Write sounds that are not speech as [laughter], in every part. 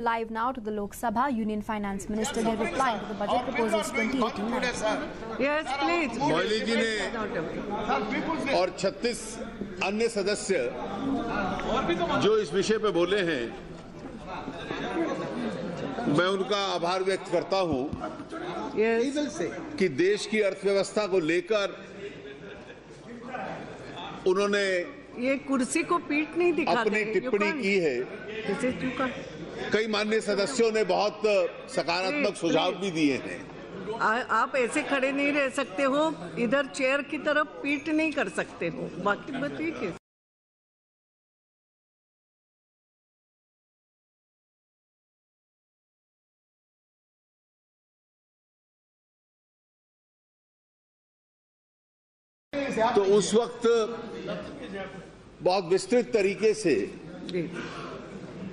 Live now to the Lok Sabha, Union Finance Minister gave reply to the budget proposals 2018. Yes, please. Moily जी ने और 36 अन्य सदस्य जो इस विषय पे बोले हैं मैं उनका आभार व्यक्त करता हूँ Yes. कि देश की अर्थव्यवस्था को लेकर उन्होंने ये कुर्सी को पीठ नहीं दिखा अपनी टिप्पणी की है कई मान्य सदस्यों ने बहुत सकारात्मक सुझाव भी दिए हैं। आ- आप ऐसे खड़े नहीं रह सकते हो इधर चेयर की तरफ़ पीट नहीं कर सकते हो। बाकी बताइए कैसे? तो उस वक्त बहुत विस्तृत तरीके से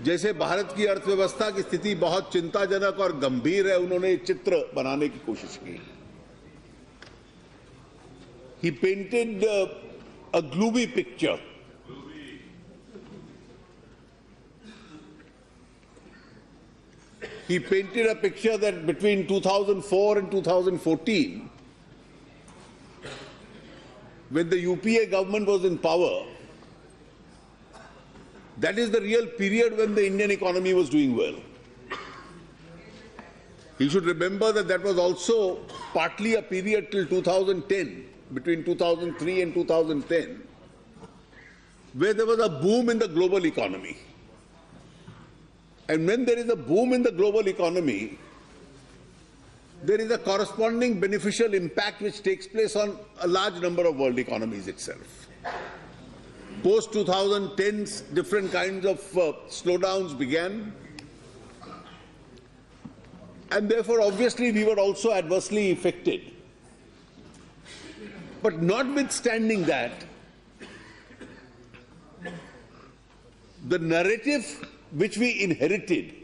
जैसे भारत की अर्थव्यवस्था की स्थिति बहुत चिंताजनक और गंभीर है उन्होंने चित्र बनाने की कोशिश की ही painted a gloomy picture he painted a picture that between 2004 and 2014 when the UPA government was in power that is the real period when the Indian economy was doing well. He should remember that that was also partly a period till 2010, between 2003 and 2010, where there was a boom in the global economy. And when there is a boom in the global economy, there is a corresponding beneficial impact which takes place on a large number of world economies itself. Post 2010s, different kinds of uh, slowdowns began. And therefore, obviously, we were also adversely affected. But notwithstanding that, the narrative which we inherited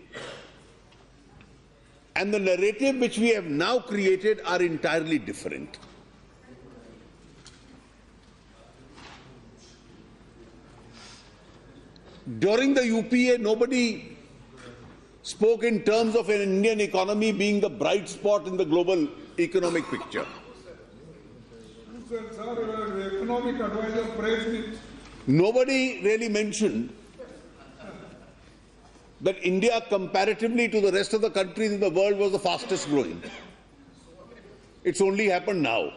and the narrative which we have now created are entirely different. During the UPA, nobody spoke in terms of an Indian economy being the bright spot in the global economic picture. Sir, sir, economic advisor praised it. Nobody really mentioned that India, comparatively to the rest of the countries in the world, was the fastest growing. It's only happened now.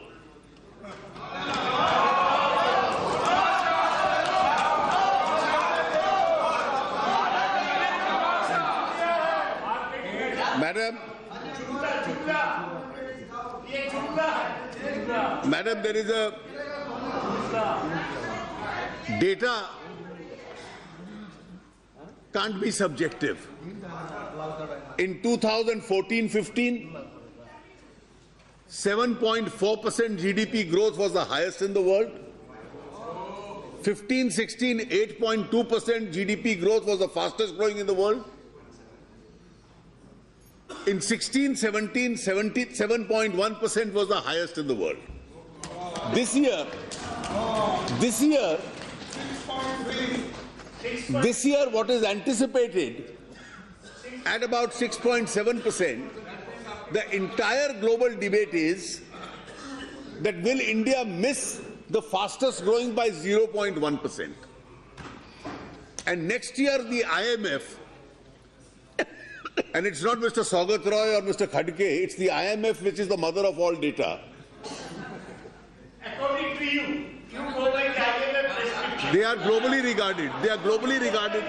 Madam, Madam, there is a data can't be subjective. In 2014-15, 7.4% GDP growth was the highest in the world. 15-16, 8.2% GDP growth was the fastest growing in the world. In 16-17, 7.1% was the highest in the world. This year, this year, this year, what is anticipated at about 6.7%, the entire global debate is that will India miss the fastest growing by 0.1%? And next year, the IMF, and it's not Mr. Saugat Roy or Mr. Kharge, it's the IMF which is the mother of all data. According to you, you go by the IMF prescription. They are globally regarded. They are globally regarded.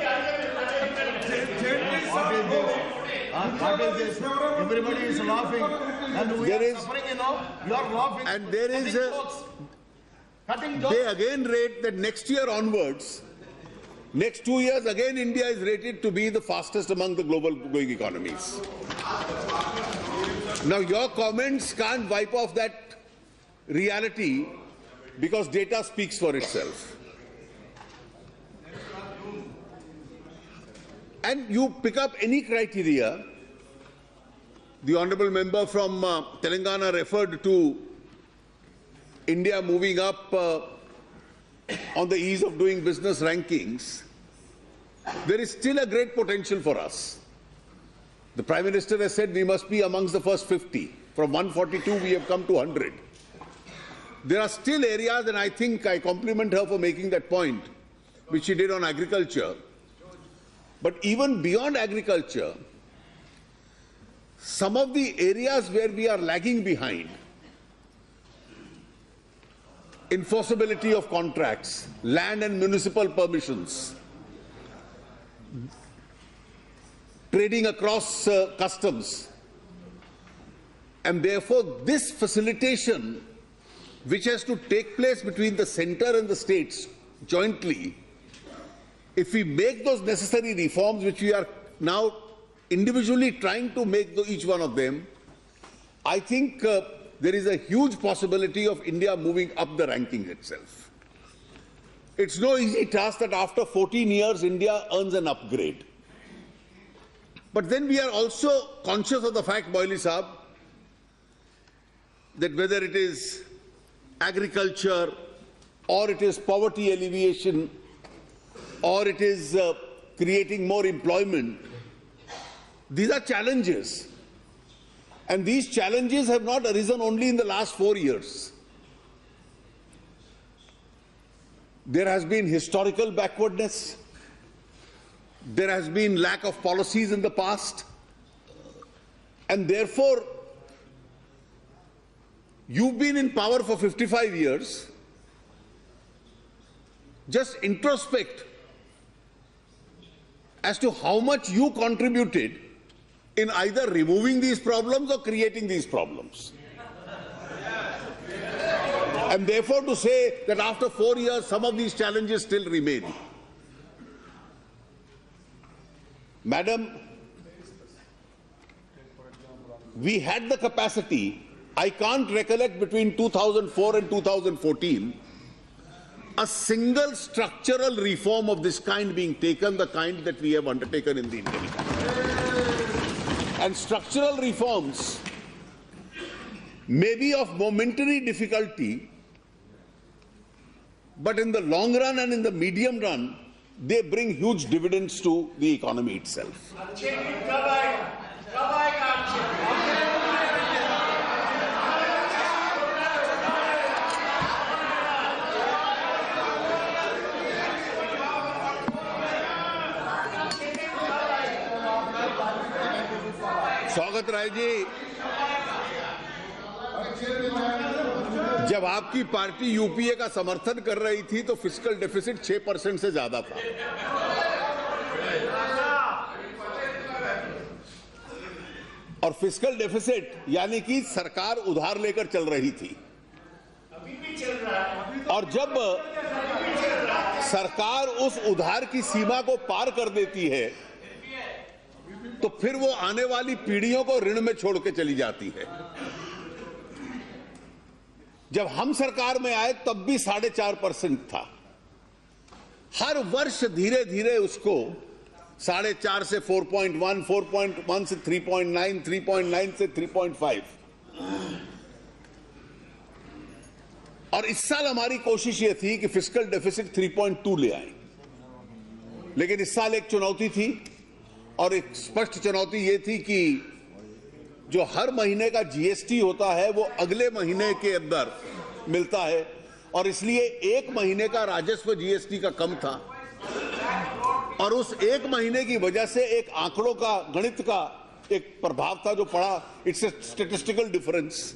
What is this? Everybody is laughing, and we There are is- suffering. You know, you are laughing. And there is a- Cutting jokes. They again rate that next year onwards, next two years, again India is rated to be the fastest among the global growing economies. Now, your comments can't wipe off that reality because data speaks for itself. And you pick up any criteria, the honorable member from uh, Telangana referred to India moving up uh, on the ease of doing business rankings, there is still a great potential for us. The Prime Minister has said we must be amongst the first 50. From 142, we have come to 100. There are still areas, and I think I compliment her for making that point, which she did on agriculture. But even beyond agriculture, some of the areas where we are lagging behind, enforceability of contracts, land and municipal permissions, trading across uh, customs. And therefore, this facilitation, which has to take place between the center and the states jointly, if we make those necessary reforms, which we are now individually trying to make the, each one of them, I think uh, there is a huge possibility of India moving up the ranking itself. It's no easy task that after 14 years, India earns an upgrade. But then we are also conscious of the fact, Moily Saab, that whether it is agriculture or it is poverty alleviation or it is uh, creating more employment, these are challenges. And these challenges have not arisen only in the last four years. There has been historical backwardness. There has been lack of policies in the past. And therefore, you've been in power for 55 years. Just introspect as to how much you contributed in either removing these problems or creating these problems. And therefore, to say that after four years, some of these challenges still remain. Madam, we had the capacity, I can't recollect between 2004 and 2014, a single structural reform of this kind being taken, the kind that we have undertaken in the Indian economy. And structural reforms may be of momentary difficulty, but in the long run and in the medium run, they bring huge dividends to the economy itself. Saugata Roy ji जब आपकी party UPA का समर्थन कर रही थी तो physical deficit 6 percent से ज़्यादा था। और फ़िज़िकल डेफिसिट यानी कि सरकार उधार लेकर चल रही थी। और जब सरकार उस उधार की सीमा को पार कर देती है तो फिर वो आने वाली पीढ़ियों को ऋण में छोड़ के चली जाती है। जब हम सरकार में आए तब भी साढ़े चार परसेंट था। हर वर्ष धीरे धीरे उसको साढ़े चार से 4.1, 4.1 से 3.9, 3.9 से 3.5 और इस साल हमारी कोशिश यह थी कि फ़िज़िकल डेफिसिट 3.2 ले आए। लेकिन इस साल एक चुनौती थी और एक स्पष्ट चुनौती यह थी कि जो हर महीने का जीएसटी होता है, वो अगले महीने के अंदर मिलता है। और इसलिए एक महीने का राजस्व जीएसटी का कम था। और उस एक महीने की वजह से एक आंकड़ों का, गणित का एक प्रभाव था जो पड़ा। इट्स ए स्टेटिस्टिकल डिफरेंस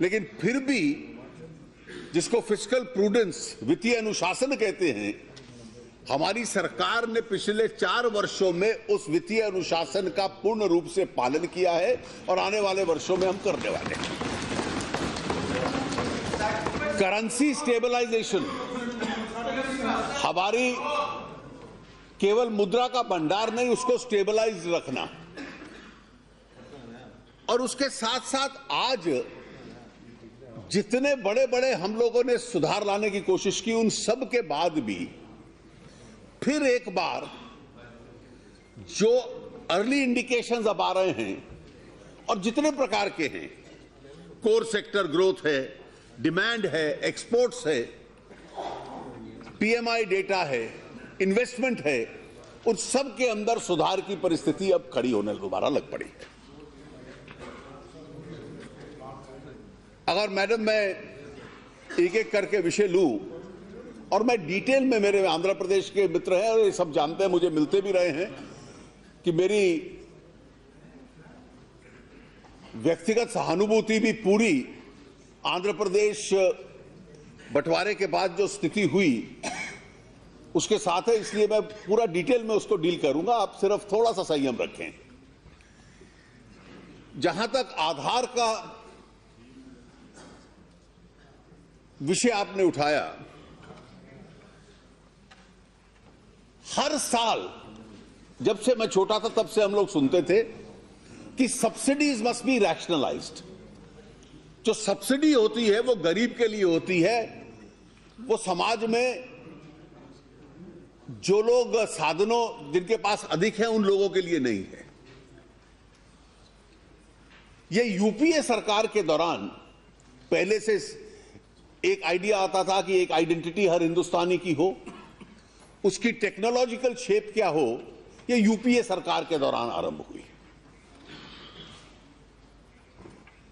लेकिन फिर भी जिसको फ़िज़िकल प्रूडेंस वित्तीय अनुशासन कहते हैं हमारी सरकार ने पिछले चार वर्षों में उस वित्तीय अनुशासन का पूर्ण रूप से पालन किया है और आने वाले वर्षों में हम करने वाले हैं। करेंसी स्टेबलाइजेशन हमारी केवल मुद्रा का भंडार नहीं, उसको स्टेबलाइज रखना। और उसके साथ साथ आज जितने बड़े बड़े हम लोगों ने सुधार लाने की कोशिश की, उन सब के बाद भी फिर एक बार जो अर्ली इंडिकेशंस अब आ रहे हैं और जितने प्रकार के हैं कोर सेक्टर ग्रोथ है डिमांड है एक्सपोर्ट्स है पीएमआई डेटा है इन्वेस्टमेंट है, उन सब के अंदर सुधार की परिस्थिति अब खड़ी होने दोबारा लग पड़ी। अगर मैडम मैं एक एक करके विषय लूँ और मैं डिटेल में मेरे आंध्र प्रदेश के मित्र हैं, और ये सब जानते हैं, मुझे मिलते भी रहे हैं कि मेरी व्यक्तिगत सहानुभूति भी पूरी आंध्र प्रदेश बंटवारे के बाद जो स्थिति हुई, उसके साथ है, इसलिए मैं पूरा डिटेल में उसको डील करूँगा। आप सिर्फ़ थोड़ा सा संयम रखें। जहाँ तक आधार का विषय आपने उठाया हर साल, जब से मैं छोटा था, तब से हम लोग सुनते थे कि सब्सिडीज मस्ट बी रैशनलाइज्ड जो सब्सिडी होती है, वो गरीब के लिए होती है। वो समाज में जो लोग साधनों, जिनके पास अधिक है, उन लोगों के लिए नहीं है। ये यूपीए सरकार के दौरान, पहले से एक आइडिया आता था कि एक आइडेंटिटी हर हिंदुस्तानी की हो। उसकी टेक्नोलॉजिकल शेप क्या हो, ये यूपीए सरकार के दौरान आरंभ हुई।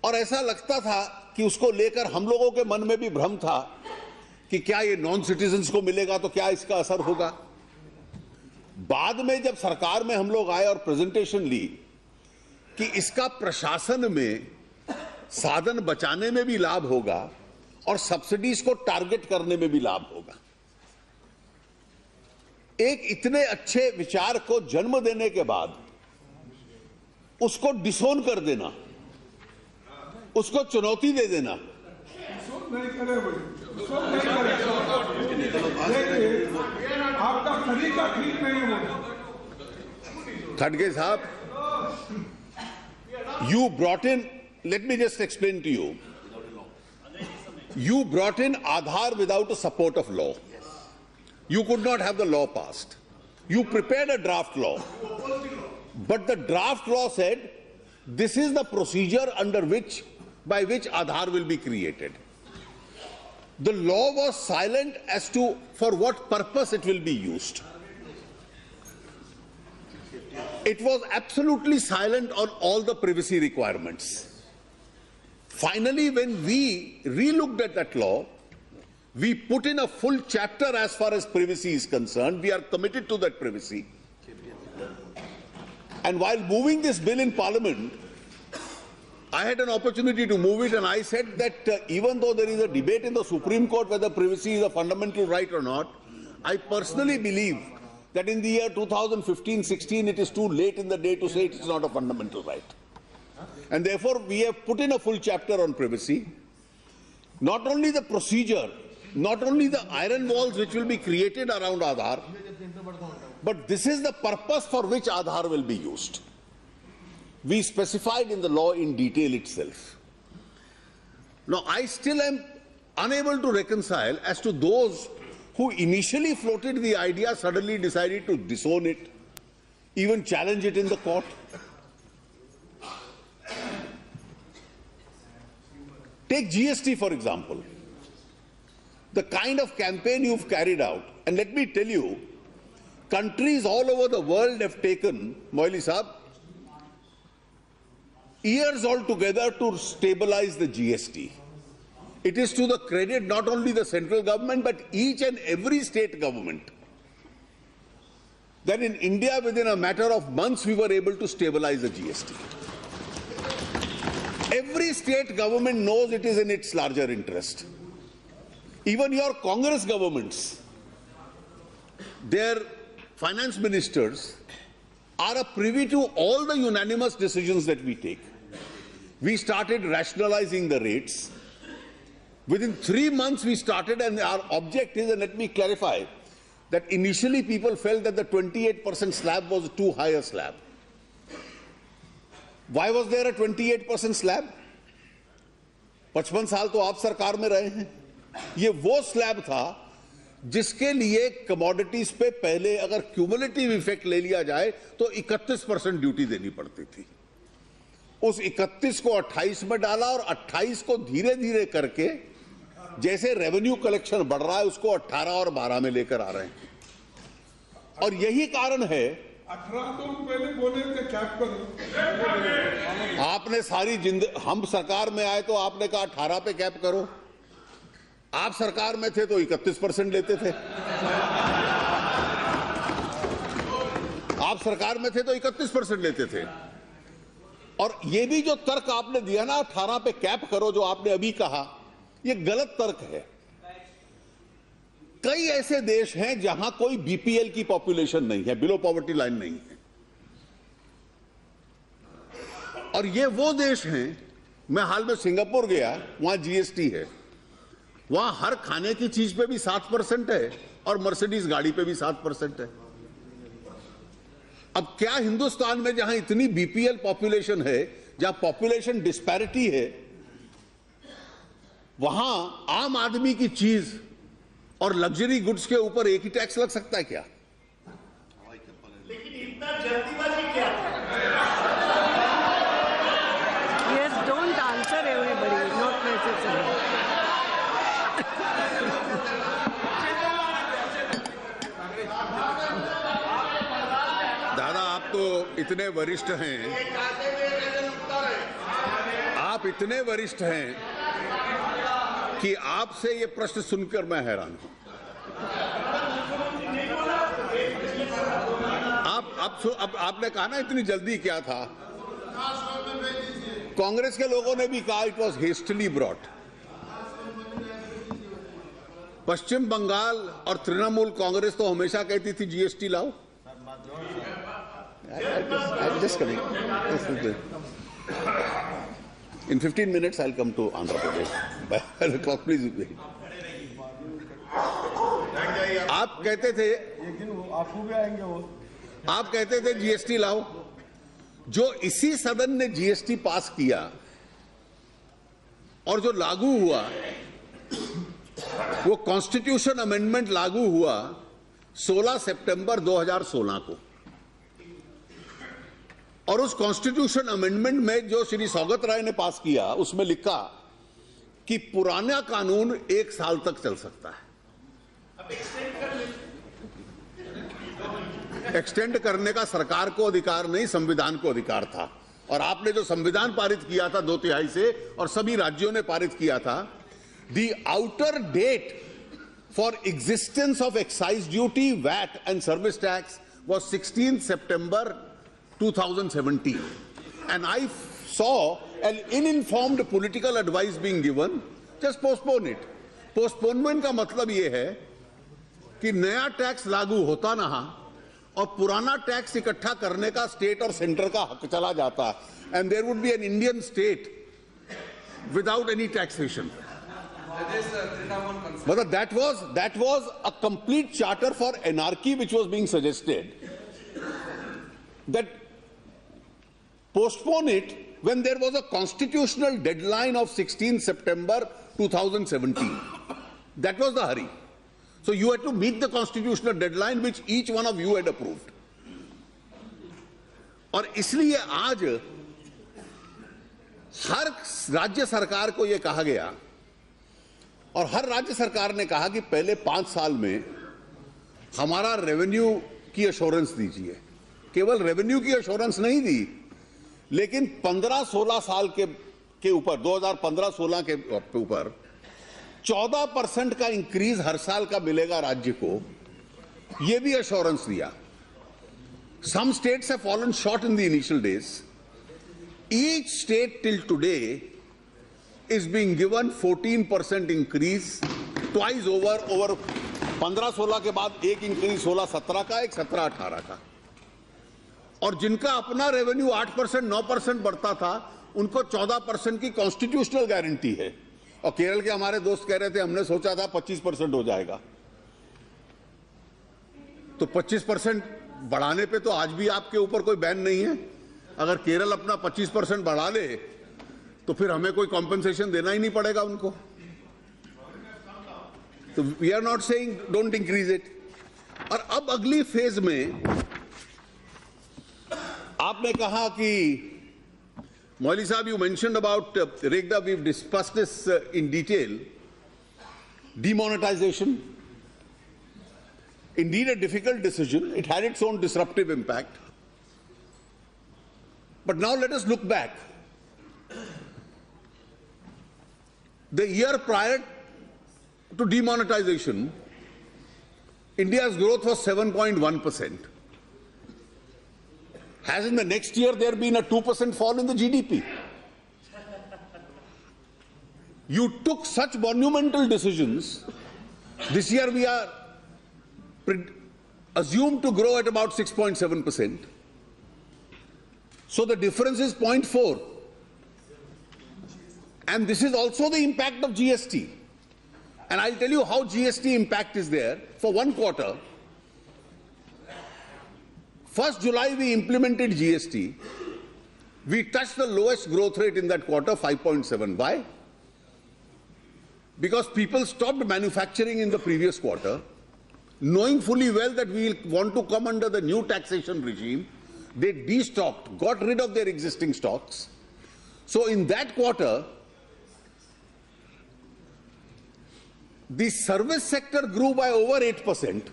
और ऐसा लगता था कि उसको लेकर हम लोगों के मन में भी भ्रम था कि क्या ये नॉन सिटीजन्स को मिलेगा तो क्या इसका असर होगा। बाद में जब सरकार में हम लोग आए और प्रेजेंटेशन ली कि इसका प्रशासन में साधन बचाने में भी लाभ होगा और सब्सिडीज को टारगेट करने में भी लाभ होगा। एक इतने अच्छे विचार को जन्म देने के बाद उसको डिसोन कर देना, उसको चुनौती दे देना। खड़गे साहब you brought in let me just explain to you you brought in Aadhaar without a support of law you could not have the law passed. You prepared a draft law. But the draft law said this is the procedure under which by which aadhar will be created. The law was silent as to for what purpose it will be used. It was absolutely silent on all the privacy requirements. Finally, when we relooked at that law, we put in a full chapter as far as privacy is concerned. We are committed to that privacy. And while moving this bill in Parliament, I had an opportunity to move it, and I said that uh, even though there is a debate in the Supreme Court whether privacy is a fundamental right or not, I personally believe that in the year 2015-16 it is too late in the day to say it is not a fundamental right. And therefore we have put in a full chapter on privacy. Not only the procedure, not only the iron walls which will be created around Aadhaar, but this is the purpose for which Aadhaar will be used. We specified in the law in detail itself. Now I still am unable to reconcile as to those who initially floated the idea suddenly decided to disown it, even challenge it in the court. Take GST, for example. The kind of campaign you've carried out, and let me tell you, countries all over the world have taken, Moily Saab, years altogether to stabilize the GST. It is to the credit not only the central government but each and every state government that in India within a matter of months we were able to stabilize the GST. Every state government knows it is in its larger interest. Even your Congress governments, their finance ministers are a privy to all the unanimous decisions that we take. We started rationalizing the rates. Within three months, we started, and our object is, and let me clarify, that initially people felt that the 28% slab was too high a slab. Why was there a 28% slab? 55 साल तो आप सरकार में रहे हैं ये वो slab था जिसके लिए कमोडिटीज पे पहले अगर क्यूमुलेटिव इफ़ेक्ट ले लिया जाए तो 31 परसेंट ड्यूटी देनी पड़ती थी। उस 31 को 28 में डाला और 28 को धीरे धीरे करके जैसे रेवेन्यू कलेक्शन बढ़ रहा है उसको 18 और 12 में लेकर आ रहे हैं। और यही कारण है अठारह तो पहले बोले थे कैप करो आपने सारी जिंद हम सरकार में आए तो आपने कहा अठारह पे कैप करो। आप सरकार में थे तो इकतीस परसेंट लेते थे। आप सरकार में थे तो इकतीस परसेंट लेते थे। और ये भी जो तर्क आपने दिया ना अठारह पे कैप करो जो आपने अभी कहा, ये गलत तर्क है। कई ऐसे देश हैं जहाँ कोई बीपीएल की पॉपुलेशन नहीं है बिलो पॉवर्टी लाइन नहीं है। और ये वो देश हैं, मैं हाल में सिंगापुर गया, वहाँ जीएसटी है। वहाँ हर खाने की चीज़ पे भी सात परसेंट है और मर्सिडीज गाड़ी पे भी सात परसेंट है। अब क्या हिंदुस्तान में जहाँ इतनी बीपीएल पॉपुलेशन है, जहाँ पॉपुलेशन डिस्पैरिटी है, वहाँ आम आदमी की चीज़ और लग्जरी गुड्स के ऊपर एक ही टैक्स लग सकता है क्या? लेकिन इतना जल्दीबाजी क्या था Yes, don't answer everybody, not necessary. दादा आप तो इतने वरिष्ठ हैं। आप इतने वरिष्ठ हैं कि आपसे ये प्रश्न सुनकर मैं हैरान हूँ। आप आप अब आपने कहा ना इतनी जल्दी क्या था? कांग्रेस के लोगों ने भी कहा it was hastily brought Paschim Bengal और तृणमूल कांग्रेस तो हमेशा कहती थी जीएसटी लाओ। I'm just coming. This is the- In 15 minutes, I'll come to Andhra Pradesh. [laughs] By the clock, please wait. आप कहते थे एक दिन आपको भी आएँगे वो आप कहते थे जीएसटी लाओ जो इसी सदन ने जीएसटी पास किया और जो लागू हुआ वो कॉन्स्टिट्यूशन अमेंडमेंट लागू हुआ 16 सितंबर 2016 को और उस कॉन्स्टिट्यूशन अमेंडमेंट में जो श्री सौगत राय ने पास किया, उसमें लिखा कि पुराना कानून एक साल तक चल सकता है। एक्सटेंड करने का सरकार को अधिकार नहीं, संविधान को अधिकार था। और आपने जो संविधान पारित किया था दो तिहाई से, और सभी राज्यों ने पारित किया था the outer date for existence of excise duty VAT and service tax was 16 September 2017 and I saw an uninformed political advice being given, just postpone it. Postponement का मतलब ये है कि नया टैक्स लागू होता रहा और पुराना टैक्स इकट्ठा करने का स्टेट और सेंटर का हक चला जाता। And there would be an Indian state without any taxation मतलब that was that was a complete charter for anarchy which was being suggested that postpone it when there was a constitutional deadline of 16 September 2017. That was the hurry. So you had to meet the constitutional deadline which each one of you had approved. और इसलिए आज हर राज्य सरकार को यह कहा गया और हर राज्य सरकार ने कहा कि पहले पाँच साल में हमारा रेवेन्यू की अश्योरेंस दीजिए केवल रेवेन्यू की अश्योरेंस नहीं दी लेकिन 15-16 साल के के ऊपर 2015-16 के ऊपर 14 परसेंट का इंक्रीज हर साल का मिलेगा राज्य को। यह भी अश्योरेंस दिया। Some states have fallen short in the initial days each state till today is being given 14 percent increase twice over over 15-16 के बाद एक इंक्रीज 16-17 का, एक 17-18 का। और जिनका अपना रेवेन्यू 8 परसेंट, नौ परसेंट बढ़ता था, उनको 14 परसेंट की कॉन्स्टिट्यूशनल गारंटी है। और केरल के हमारे दोस्त कह रहे थे, हमने सोचा था 25 परसेंट हो जाएगा। तो 25 परसेंट बढ़ाने पे तो आज भी आपके ऊपर कोई बैन नहीं है। अगर केरल अपना 25 परसेंट बढ़ा ले तो फिर हमें कोई कॉम्पेंसेशन देना ही नहीं पड़ेगा उनको। तो we are not saying don't increase it और अब अगली फ़ेज़ में आपने कहा कि मौली साहब you mention about रेगडा we discuss this in detail demonetisation Indeed, a difficult decision. It had its own disruptive impact. But now let us look back. The year prior to demonetization, India's growth was 7.1%. Has in the next year there been a 2% fall in the GDP? You took such monumental decisions. This year we are assumed to grow at about 6.7%. So the difference is 0.4. And this is also the impact of GST. And I'll tell you how GST impact is there for one quarter. 1st July we implemented GST. We touched the lowest growth rate in that quarter, 5.7. Why? Because people stopped manufacturing in the previous quarter, knowing fully well that we want to come under the new taxation regime. They destocked, got rid of their existing stocks. So in that quarter, the service sector grew by over 8%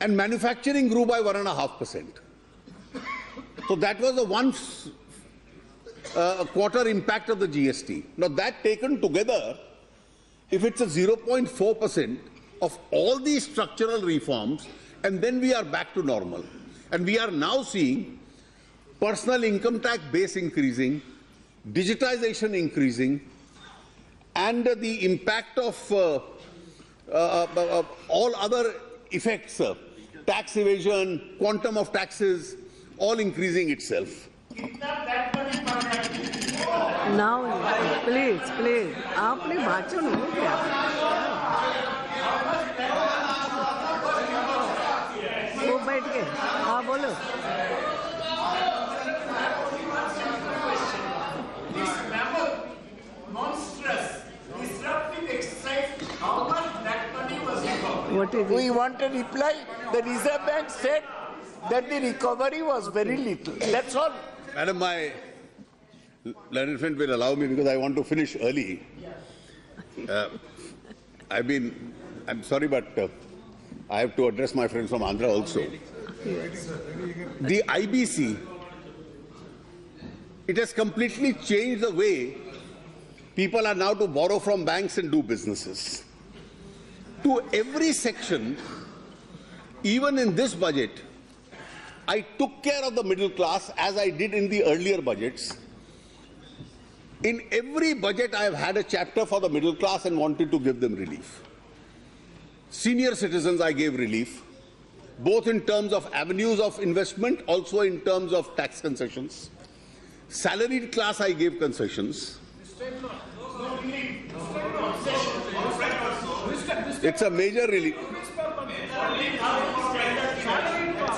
and manufacturing grew by 1.5%. So that was the one uh, quarter impact of the GST. Now, that taken together, if it's a 0.4% of all these structural reforms, and then we are back to normal. And we are now seeing personal income tax base increasing, digitization increasing, and the impact of uh, uh, uh, all other effects, uh, tax evasion, quantum of taxes, all increasing itself. Now please please आपने भाषण हो गया वो बैठ गए हाँ बोलो What is We it want a reply. The Reserve Bank said that the recovery was very little. That's all. Madam, my learned friend will allow me because I want to finish early. [laughs] Uh, I've been, I'm sorry, but uh, I have to address my friends from Andhra also. The IBC, it has completely changed the way people are now to borrow from banks and do businesses. To every section, even in this budget, I took care of the middle class as I did in the earlier budgets. In every budget, I have had a chapter for the middle class and wanted to give them relief. Senior citizens, I gave relief, both in terms of avenues of investment, also in terms of tax concessions. Salaried class, I gave concessions it's a major relief.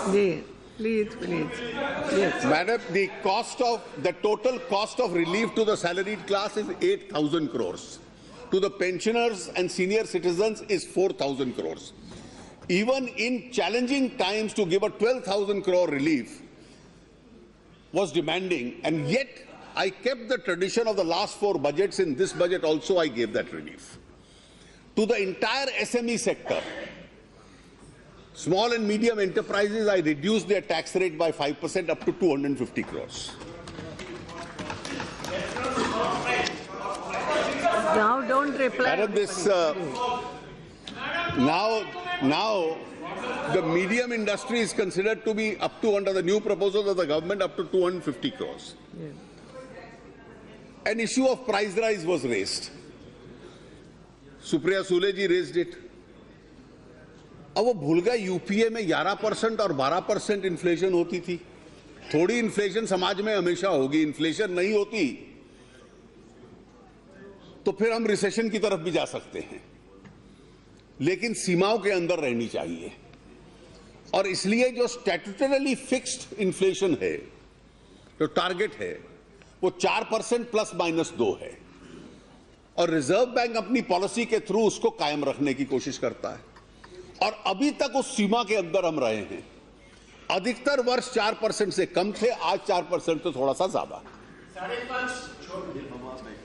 Please, please, please. Madam, the cost of the total cost of relief to the salaried class is 8,000 crores. To the pensioners and senior citizens is 4,000 crores. Even in challenging times to give a 12,000 crore relief was demanding, and yet I kept the tradition of the last four budgets. In this budget also, I gave that relief. To the entire SME sector, Small and medium enterprises, I reduced their tax rate by 5% up to 250 crores. now don't reply Madam, this uh, now now the medium industry is considered to be up to under the new proposal of the government up to 250 crores. An issue of price rise was raised. Supriya सूले ji raised it. अब वो भूल गए UPA में 11 percent और 12 percent inflation होती थी। थोड़ी inflation समाज में हमेशा होगी इन्फ्लेशन नहीं होती तो फिर हम रिसेशन की तरफ़ भी जा सकते हैं। लेकिन सीमाओं के अंदर रहनी चाहिए। और इसलिए जो स्टैट्यूटरली फिक्स्ड इन्फ्लेशन है, जो टारगेट है, वो चार परसेंट प्लस माइनस दो है। और रिज़र्व बैंक अपनी पॉलिसी के थ्रू उसको कायम रखने की कोशिश करता है। और अभी तक उस सीमा के अंदर हम रहे हैं। अधिकतर वर्ष चार परसेंट से कम थे, आज चार परसेंट तो थोड़ा सा ज़्यादा।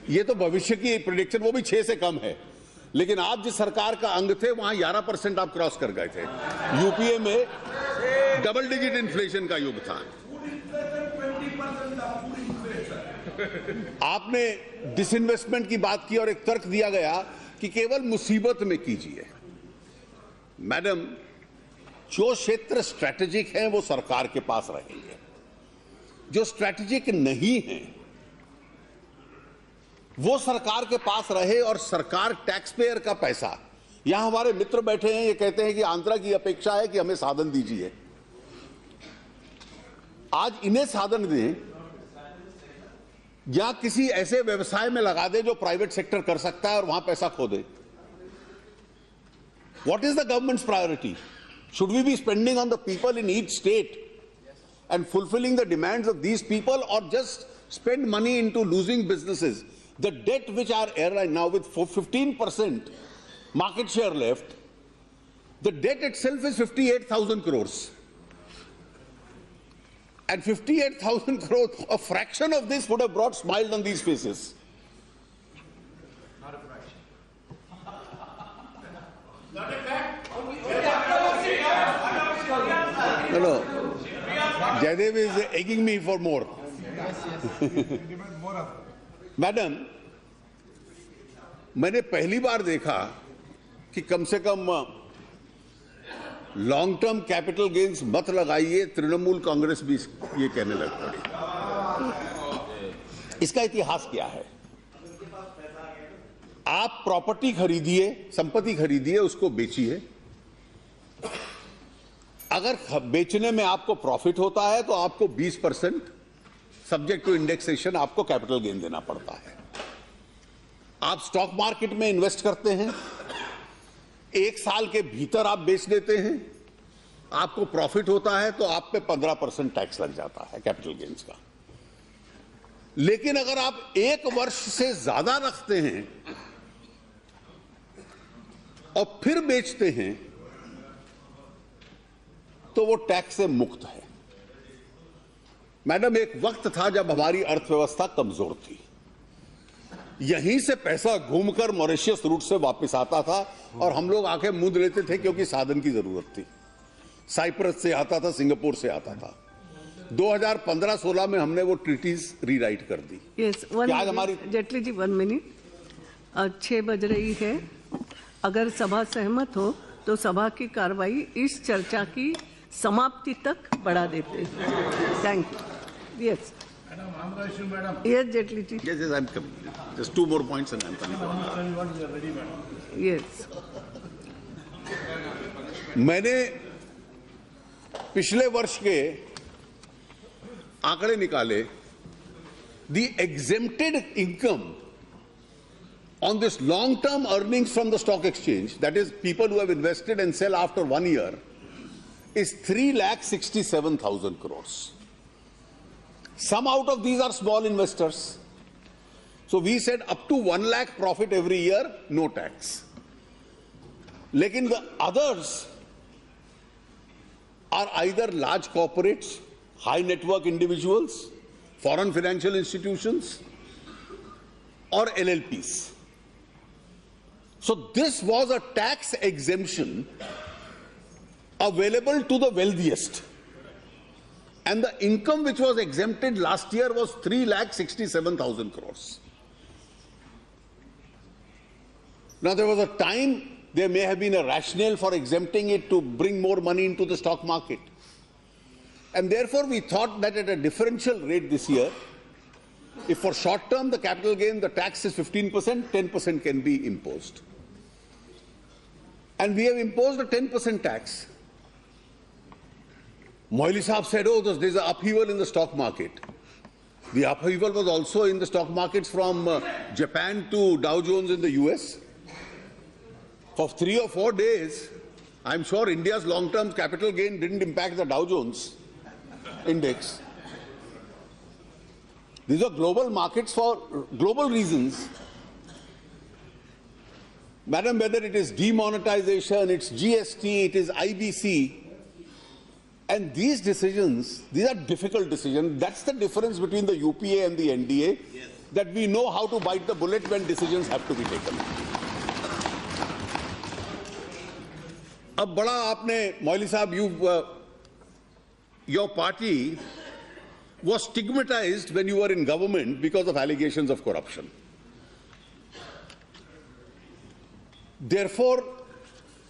ये तो भविष्य की प्रिडिक्शन वो भी छह से कम है। लेकिन आप जिस सरकार का अंग थे, वहाँ 11 परसेंट आप क्रॉस कर गए थे। यूपीए में डबल डिजिट इन्फ्लेशन का युग था। आपने डिसइन्वेस्टमेंट की बात की और एक तर्क दिया गया कि केवल मुसीबत में कीजिए। मैडम, जो क्षेत्र स्ट्रैटेजिक हैं, वो सरकार के पास रहेंगे। जो स्ट्रैटेजिक नहीं है, वो सरकार के पास रहे और सरकार टैक्स पेयर का पैसा। यहाँ हमारे मित्र बैठे हैं, ये कहते हैं कि आंध्रा की अपेक्षा है कि हमें साधन दीजिए। आज इन्हें साधन दें या किसी ऐसे व्यवसाय में लगा दे जो प्राइवेट सेक्टर कर सकता है और वहां पैसा खो दे What is the government's priority? Should we be spending on the people in each state and fulfilling the demands of these people or just spend money into losing businesses? The debt which our airline now with 15% market share left, the debt itself is 58,000 crores. And 58,000 crores, a fraction of this would have brought smiles on these faces. No, no. Jaidev is egging me for more. Madam मैंने पहली बार देखा कि कम से कम long term capital gains मत लगाइए, तृणमूल कांग्रेस भी ये कहने लग पड़ी। इसका इतिहास क्या है? आप प्रॉपर्टी खरीदिए, संपत्ति खरीदिए, उसको बेचिए। अगर बेचने में आपको प्रॉफिट होता है तो आपको 20 परसेंट सब्जेक्ट टू इंडेक्सेशन आपको कैपिटल गेन देना पड़ता है। आप स्टॉक मार्केट में इन्वेस्ट करते हैं। एक साल के भीतर आप बेच देते हैं। आपको प्रॉफिट होता है तो आप पे 15 परसेंट टैक्स लग जाता है कैपिटल गेन्स का। लेकिन अगर आप एक वर्ष से ज़्यादा रखते हैं और फिर बेचते हैं तो वो टैक्स से मुक्त है। मैडम, एक वक्त था जब हमारी अर्थव्यवस्था कमज़ोर थी। यहीं से पैसा घूमकर मॉरिशियस रूट से वापस आता था और हम लोग आँखें मूंद लेते थे क्योंकि साधन की ज़रूरत थी। साइप्रस से आता था सिंगापुर से आता था। 2015-16 में हमने वो ट्रीटीज रीराइट कर दी। क्या आज हमारी- जेटली जी वन मिनट छः बज रही है। अगर सभा सहमत हो तो सभा की कार्रवाई इस चर्चा की समाप्ति तक बढ़ा देते हैं। Thank you yes Yes, Jetli ji. Yes, yes, I'm coming. Just two more points and I'm coming. Yes. मैंने पिछले वर्ष के आंकड़े निकाले the exempted income on this long term earnings from the stock exchange that is people who have invested and sell after one year is three lakh sixty seven thousand crore Some out of these are small investors. So we said up to 1 lakh profit every year, no tax. Lekin the others are either large corporates, high network individuals, foreign financial institutions, or LLPs. So this was a tax exemption available to the wealthiest. And the income which was exempted last year was 3 lakh 67,000 crores. Now there was a time there may have been a rationale for exempting it to bring more money into the stock market. And therefore we thought that at a differential rate this year, if for short term the capital gain the tax is 15%, 10% can be imposed. And we have imposed a 10% tax. Moily Saab said, oh, there's, an upheaval in the stock market. The upheaval was also in the stock markets from uh, Japan to Dow Jones in the US. For three or four days, I'm sure India's long term capital gain didn't impact the Dow Jones index. These are global markets for global reasons. Madam, whether it is demonetization, it's GST, it is IBC, and these decisions, these are difficult decisions. That's the difference between the UPA and the NDA, that we know how to bite the bullet when decisions have to be taken. अब बड़ा आपने मौली साहब you your party was stigmatized when you were in government because of allegations of corruption. Therefore,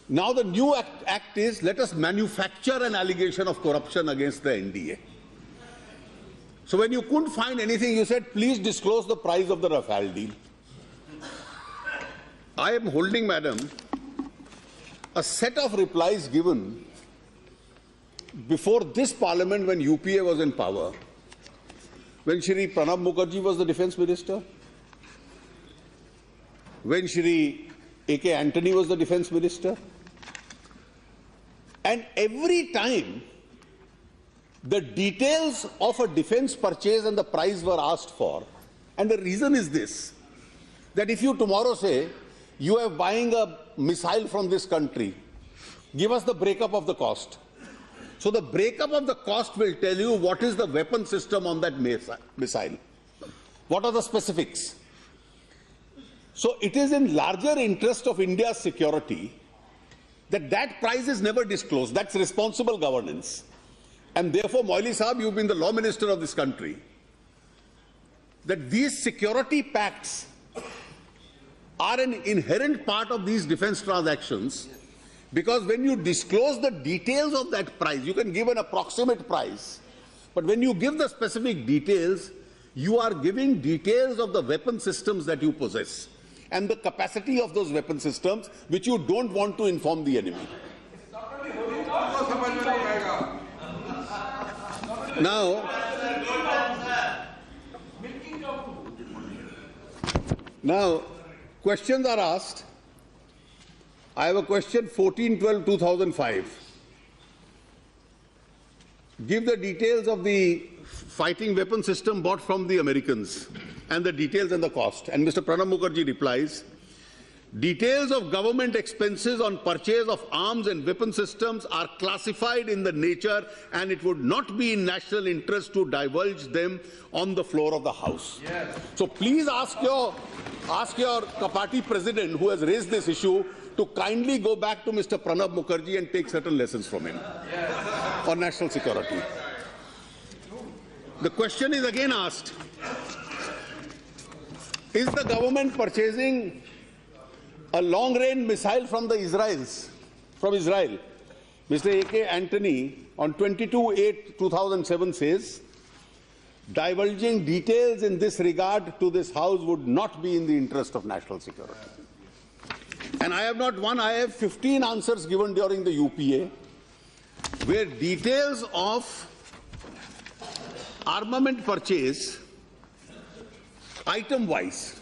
now the new act, act, is let us manufacture an allegation of corruption against the NDA. So when you couldn't find anything, you said, please disclose the price of the Rafale deal. I am holding, madam, a set of replies given before this parliament when UPA was in power, when Shri Pranab Mukherjee was the defense minister, when Shri A.K. Antony was the defense minister, and every time the details of a defense purchase and the price were asked for, and the reason is this that if you tomorrow say, you are buying a missile from this country, give us the breakup of the cost. So the breakup of the cost will tell you what is the weapon system on that missile. What are the specifics? So it is in larger interest of India's security that that price is never disclosed. That's responsible governance. And therefore, Moily Saab, you've been the law minister of this country, that these security pacts are an inherent part of these defense transactions because when you disclose the details of that price, you can give an approximate price. But when you give the specific details, you are giving details of the weapon systems that you possess and the capacity of those weapon systems which you don't want to inform the enemy. Now, now, questions are asked. I have a question 1412 2005. Give the details of the fighting weapon system bought from the Americans and the details and the cost. And Mr. Pranab Mukherjee replies, Details of government expenses on purchase of arms and weapon systems are classified in the nature and it would not be in national interest to divulge them on the floor of the House. Yes. So please ask your, ask your party president who has raised this issue to kindly go back to Mr. Pranab Mukherjee and take certain lessons from him yes. on national security. The question is again asked, is the government purchasing a long-range missile from the Israels, from Israel? Mr. A.K. Antony on 22-8-2007 says, divulging details in this regard to this House would not be in the interest of national security. And I have not one, I have 15 answers given during the UPA where details of armament purchase item wise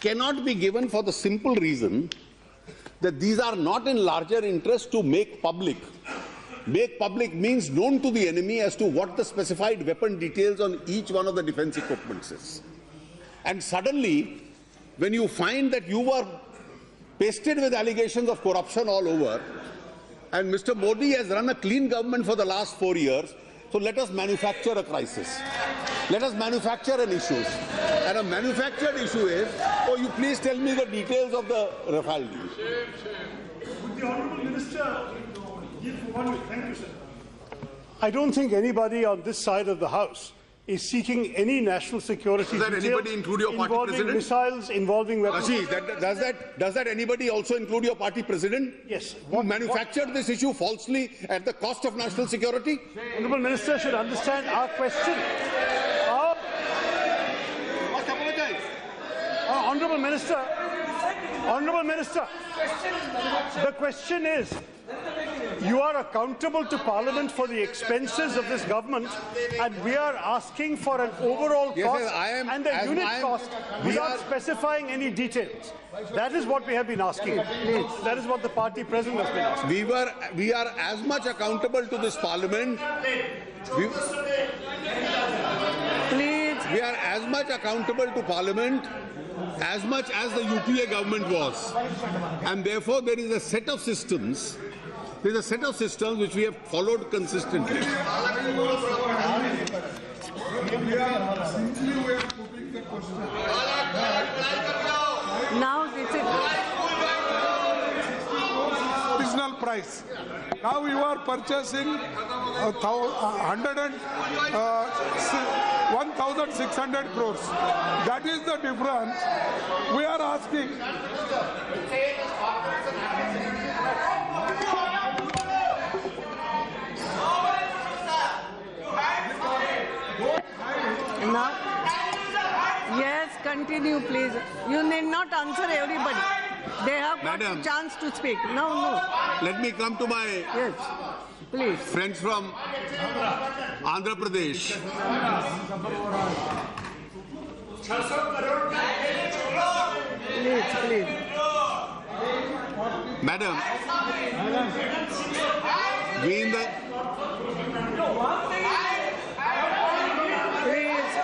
cannot be given for the simple reason that these are not in larger interest to make public. Make public means known to the enemy as to what the specified weapon details on each one of the defense equipments is. And suddenly, when you find that you were pasted with allegations of corruption all over, and Mr. Modi has run a clean government for the last four years, so let us manufacture a crisis. Let us manufacture an issue. And a manufactured issue is, oh, you please tell me the details of the Rafale deal. Would the Honourable Minister give one? Thank you, sir. I don't think anybody on this side of the House is seeking any national security does that anybody include your party involving president? missiles, involving weapons. Ashish, that, does, that, does that anybody also include your party president? Yes. Who manufactured what? this issue falsely at the cost of national security? Honourable Minister should understand our question. Our, uh, Honourable Minister, Honourable Minister, the question is, you are accountable to Parliament for the expenses of this government, and we are asking for an overall cost yes, am, and a unit cost without are, specifying any details. That is what we have been asking. That is what the party president has been asking. We were, we are as much accountable to this Parliament. We, Please. We are as much accountable to Parliament as much as the UPA government was. And therefore, there is a set of systems there is a set of systems which we have followed consistently. Now this is. price. Now you are purchasing a thou- a hundred and uh, 1,600 crores. That is the difference. We are asking yes, continue, please. You need not answer everybody. They have got Madam. chance to speak. No, no. Let me come to my Yes, please. friends from Andhra Pradesh. Please, please. Madam, we in the Please.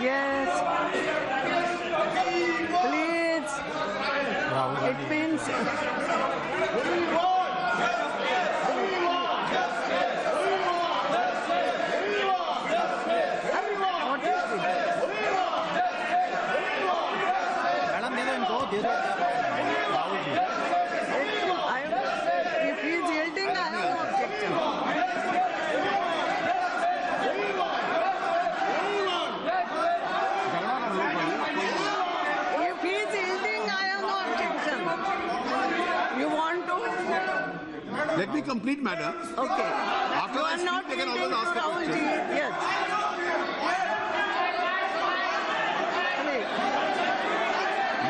Yes. Please. It complete, madam. Okay. After you I speak, they can always ask a ji. question. Yes.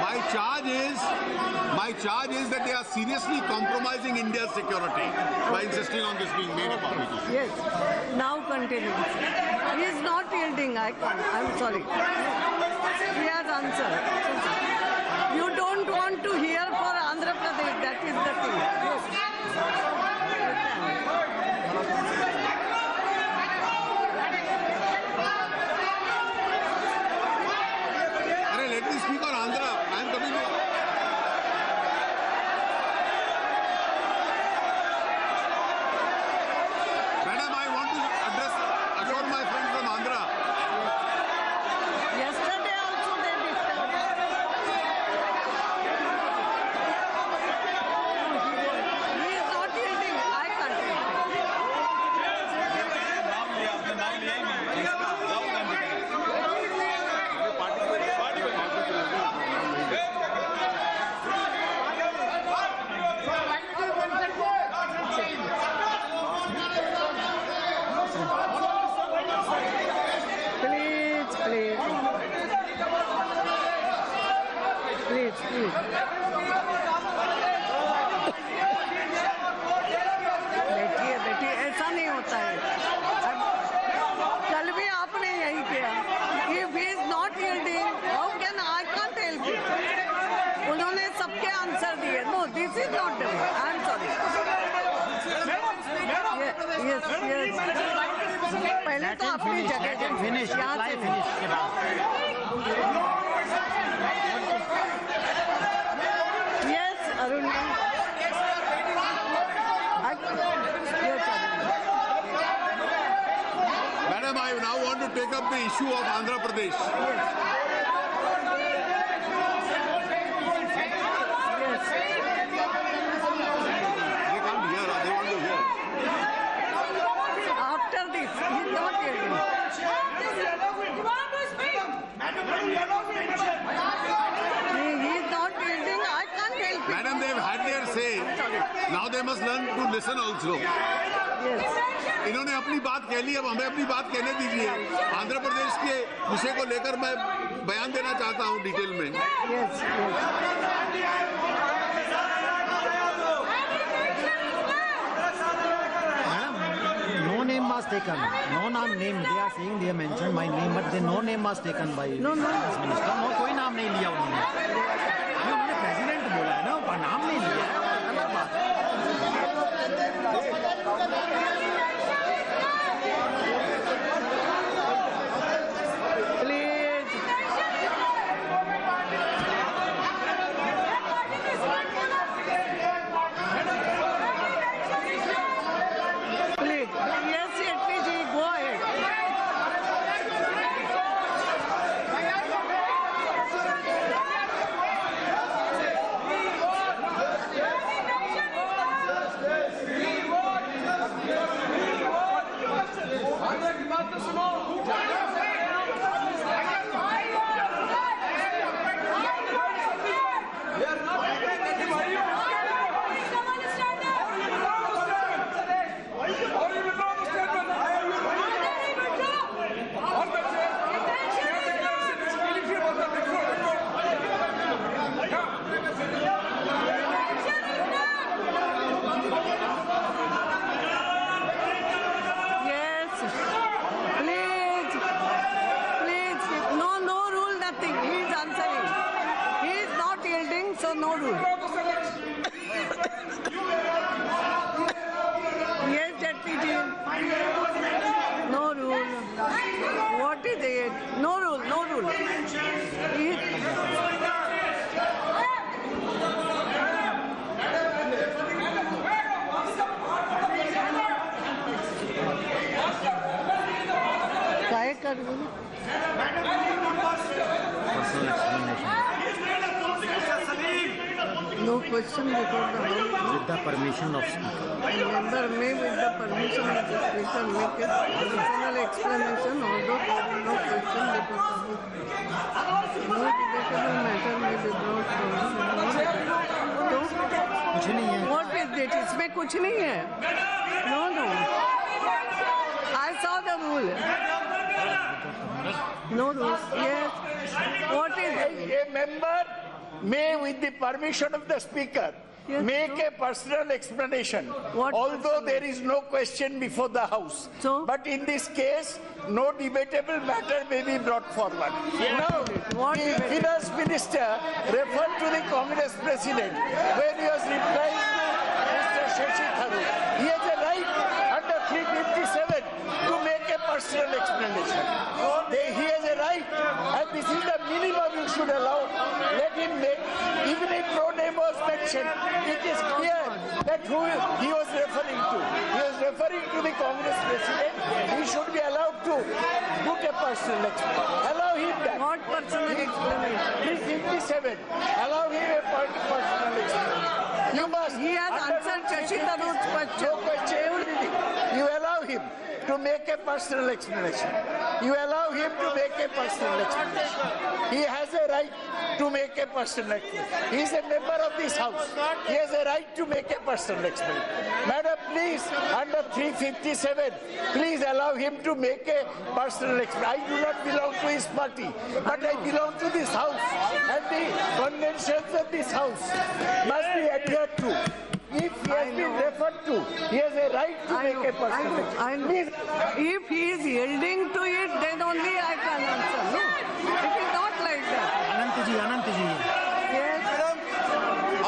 My charge is my charge is that they are seriously compromising India's security by insisting on this being made a public issue. Yes. Now continue. He is not yielding. I can't. I'm sorry. He has answered. You don't want to hear for Andhra Pradesh. That is the thing. Yes. Thank you. Take up the issue of Andhra Pradesh. They can't hear, they want to hear. After this, he's not yielding. He, he's not. I can't help it. Madam, they've had their say. Now they must learn to listen also. Yes. इन्होंने अपनी बात कह ली अब हमें अपनी बात कहने दीजिए आंध्र प्रदेश के विषय को लेकर मैं बयान देना चाहता हूँ डिटेल में Yes, yes. No name was taken. No name name. They are saying they mentioned my name, but then no name was taken by No, no. minister. No, कोई नाम नहीं लिया उन्होंने उन्होंने प्रेसिडेंट बोला है ना नाम नहीं लिया है अलग बात है कुछ नहीं है। व्हाट इज़ दिट इसमें कुछ नहीं है। No no I saw the rule no rule ये what is a member may with the permission of the speaker Yes, make so- a personal explanation, What although personal? there is no question before the House. So? But in this case, no debatable matter may be brought forward. Now, What the debatable? finance minister referred to the Congress president when he was replying to Mr. Shashi Tharoor. He has a right under 357 to make a personal explanation. They- He has a right, and this is the minimum you should allow. Let him make, even if no name was mentioned, it is clear that who he was referring to. He was referring to the Congress president. He should be allowed to put a personal explanation. Allow him that. What personal explanation? 357. Allow him a per- personal explanation. You must. He has answered Shashi Tharoor's question. No question. Everything. You allow him to make a personal explanation. You allow him to make a personal explanation. He has a right to make a personal explanation. He is a member of this house. He has a right to make a personal explanation. Madam, please, under 357, please allow him to make a personal explanation. I do not belong to his party, but I belong to this house. And the conventions of this house must be adhered to. If he has been referred to. He has a right to I make know, a personal I know, I know. If he is yielding to it, then only I can answer. No, it is not like that. Anantiji, Anantiji. Yes. Madam,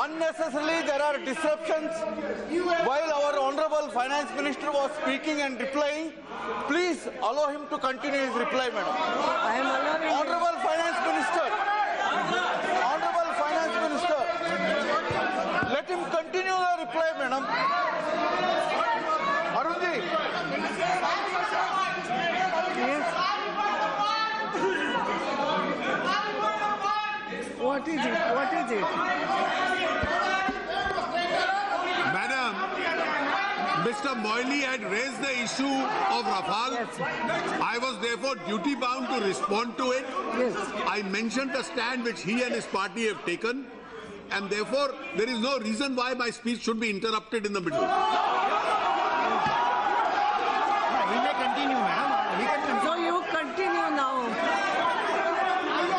unnecessarily there are disruptions. While our Honorable Finance Minister was speaking and replying, please allow him to continue his reply, Madam. I am allowing Honorable Finance What is it? What is it? Madam, Mr. Moily had raised the issue of Rafale. I was therefore duty bound to respond to it. Yes. I mentioned the stand which he and his party have taken, and therefore there is no reason why my speech should be interrupted in the middle. he may continue madam can So you continue now.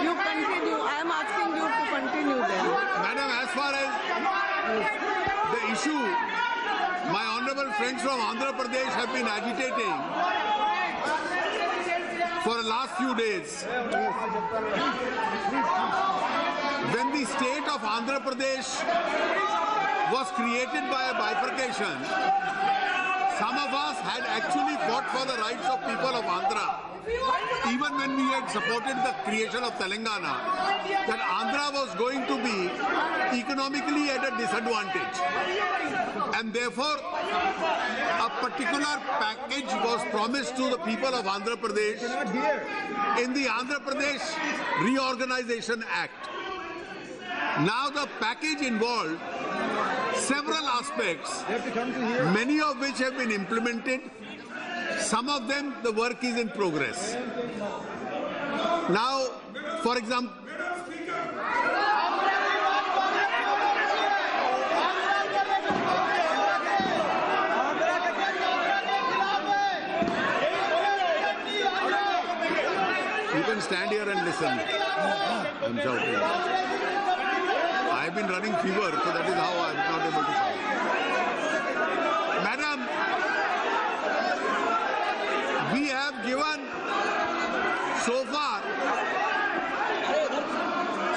You continue. I am asking you to continue then. Madam, as far as the issue my honorable friends from Andhra Pradesh have been agitating for the last few days. When the state of Andhra Pradesh was created by a bifurcation, some of us had actually fought for the rights of people of Andhra. Even when we had supported the creation of Telangana, that Andhra was going to be economically at a disadvantage. And therefore, a particular package was promised to the people of Andhra Pradesh in the Andhra Pradesh Reorganization Act. Now the package involved several aspects, many of which have been implemented. Some of them, the work is in progress. Now, for example, you can stand here and listen. I'm shouting. I've been running fever, so that is how I'm not able to shout. Madam, we have given so far,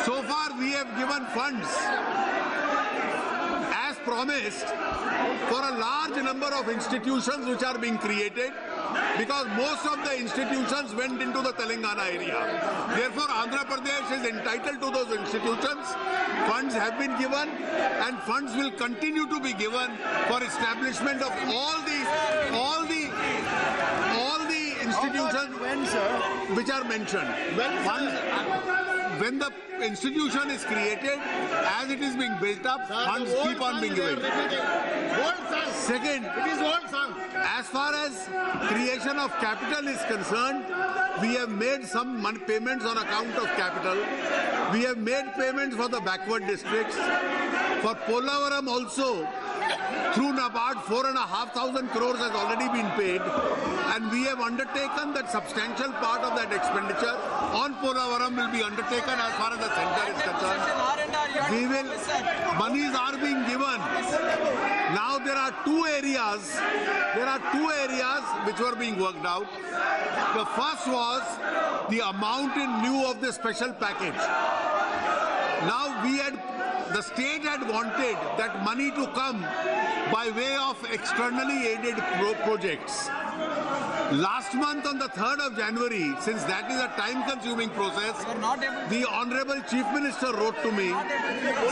so far we have given funds as promised for a large number of institutions which are being created because most of the institutions went into the Telangana area. Therefore, Andhra Pradesh is entitled to those institutions. Funds have been given and funds will continue to be given for establishment of all the all the all the institutions Sir? which are mentioned. Funds, when the institution is created, as it is being built up, funds keep on being given. Second, it is old song. As far as creation of capital is concerned, we have made some payments on account of capital. We have made payments for the backward districts. For Polavaram also, through NABARD, four and a half thousand crores has already been paid, and we have undertaken that substantial part of that expenditure on Polavaram will be undertaken as far as the center is concerned. We will, monies are being given. Now there are two areas, there are two areas which were being worked out. The first was the amount in lieu of the special package. Now we had, the state had wanted that money to come by way of externally aided pro- projects. Last month on the 3rd of January, since that is a time consuming process, the Honorable Chief Minister wrote to me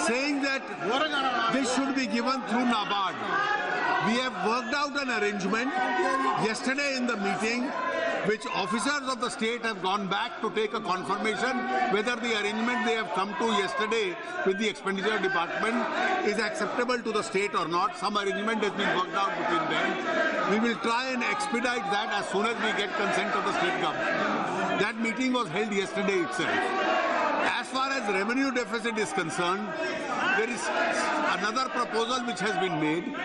saying that this should be given through NABARD. We have worked out an arrangement yesterday in the meeting which officers of the state have gone back to take a confirmation whether the arrangement they have come to yesterday with the expenditure department is acceptable to the state or not. Some arrangement has been worked out between them. We will try and expedite that as soon as we get consent of the state government. That meeting was held yesterday itself. As far as revenue deficit is concerned, there is another proposal which has been made.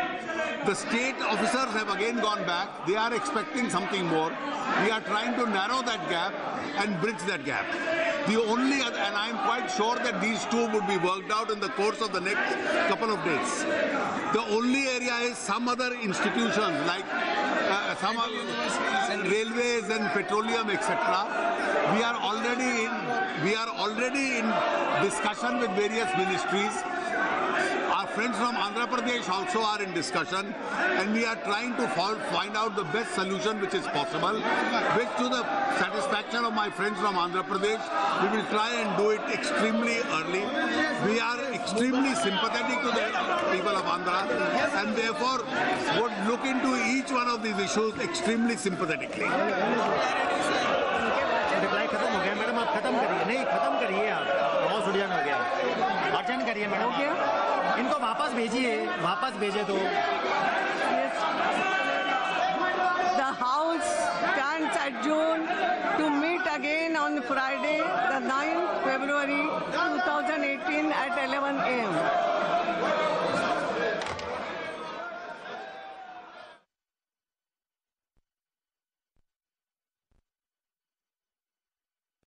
The state officers have again gone back. They are expecting something more. We are trying to narrow that gap and bridge that gap. The only, other, and I am quite sure that these two would be worked out in the course of the next couple of days. The only area is some other institutions like uh, some other railways and petroleum, etc. We are already in, we are already in discussion with various ministries Our friends from Andhra Pradesh also are in discussion, and we are trying to fol- find out the best solution which is possible, which to the satisfaction of my friends from Andhra Pradesh, we will try and do it extremely early. We are extremely sympathetic to the people of Andhra, and therefore would look into each one of these issues extremely sympathetically. Reply खत्म हो गया madam आप खत्म करिए नहीं खत्म करिए आप बहुत उड़ियन हो गया अर्चन करिए मैडम आप। वापस भेजिए वापस भेजे तो The House stands adjourned to meet again on Friday, the 9th February 2018 at 11 a.m.